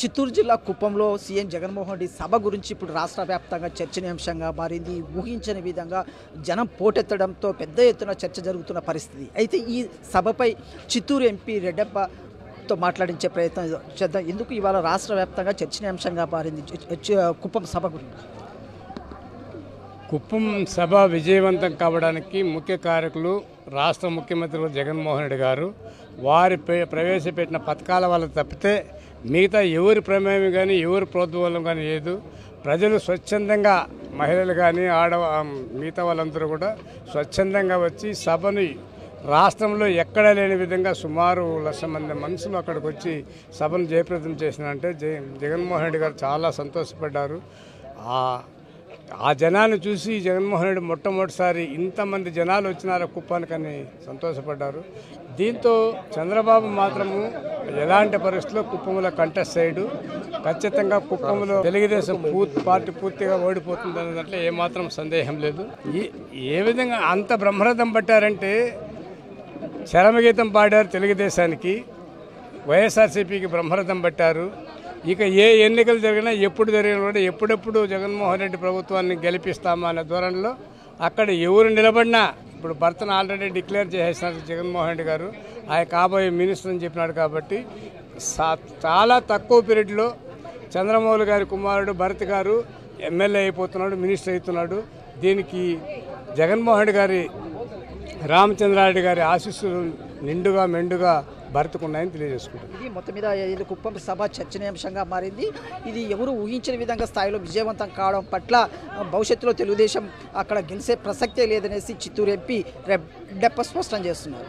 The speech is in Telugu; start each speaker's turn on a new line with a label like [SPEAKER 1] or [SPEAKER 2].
[SPEAKER 1] చిత్తూరు జిల్లా కుప్పంలో సీఎం జగన్మోహన్ రెడ్డి సభ గురించి ఇప్పుడు రాష్ట్ర వ్యాప్తంగా చర్చనీయాంశంగా మారింది. ఊహించని విధంగా జనం పోటెత్తడంతో పెద్ద ఎత్తున చర్చ జరుగుతున్న పరిస్థితి. అయితే ఈ సభపై చిత్తూరు ఎంపీ రెడ్డప్పతో మాట్లాడించే ప్రయత్నం చేద్దాం. ఎందుకు ఇవాళ రాష్ట్ర వ్యాప్తంగా చర్చనీయాంశంగా మారింది? కుప్పం సభ గురించి.
[SPEAKER 2] కుప్పం సభ విజయవంతం కావడానికి ముఖ్య కారకులు రాష్ట్ర ముఖ్యమంత్రి జగన్మోహన్ రెడ్డి గారు వారి ప్ర- ప్రవేశపెట్టిన పథకాల వల్ల తప్పితే మిగతా ఎవరి ప్రమేయం కానీ ఎవరి ప్రోద్బలం కానీ లేదు. ప్రజలు స్వచ్ఛందంగా మహిళలు కానీ ఆడ మిగతా వాళ్ళందరూ కూడా స్వచ్ఛందంగా వచ్చి సభని రాష్ట్రంలో ఎక్కడా లేని విధంగా సుమారు లక్ష మంది మనుషులు అక్కడికి వచ్చి సభను జయప్రదం చేసినంటే జగ జగన్మోహన్ రెడ్డి గారు చాలా సంతోషపడ్డారు. ఆ ఆ జనాన్ని చూసి జగన్మోహన్ రెడ్డి మొట్టమొదటిసారి ఇంతమంది జనాలు వచ్చినారు కుప్పానికని సంతోషపడ్డారు. దీంతో చంద్రబాబు మాత్రము ఎలాంటి పరిస్థితుల్లో కుప్పంలో కంటెస్ట్ చేయడు? ఖచ్చితంగా కుప్పంలో తెలుగుదేశం పూర్తి పార్టీ పూర్తిగా ఓడిపోతుంది దాంట్లో ఏమాత్రం సందేహం లేదు. ఈ- ఏ విధంగా అంత బ్రహ్మరథం పట్టారంటే చరమగీతం పాడారు తెలుగుదేశానికి వైఎస్ఆర్సీపీకి బ్రహ్మరథం పట్టారు. ఇక ఏ ఎన్నికలు జరిగినా ఎప్పుడు జరిగినా కూడా ఎప్పుడెప్పుడు జగన్మోహన్ రెడ్డి ప్రభుత్వాన్ని గెలిపిస్తామా అనే ధోరణిలో అక్కడ ఎవరు నిలబడినా ఇప్పుడు భర్తను ఆల్రెడీ డిక్లేర్ చేసేసినారు జగన్మోహన్ రెడ్డి గారు. ఆయన కాబోయే మినిస్టర్ అని చెప్పినాడు కాబట్టి సా- చాలా తక్కువ పీరియడ్లో చంద్రమౌళి గారి కుమారుడు భరత్ గారు ఎమ్మెల్యే అయిపోతున్నాడు మినిస్టర్ అవుతున్నాడు. దీనికి జగన్మోహన్ రెడ్డి గారి రామచంద్రారెడ్డి గారి ఆశీస్సులు నిండుగా మెండుగా భరతుకున్నాయని తెలియజేసుకుంటుంది
[SPEAKER 1] ఇది మొత్తం మీద ఇది కుప్పం సభ చర్చనీయాంశంగా మారింది. ఇది ఎవరు ఊహించిన విధంగా స్థాయిలో విజయవంతం కావడం పట్ల భవిష్యత్తులో తెలుగుదేశం అక్కడ గెలిచే ప్రసక్తే లేదనేసి చిత్తూరు ఎంపీ రెడ్డప్ప స్పష్టం చేస్తున్నారు.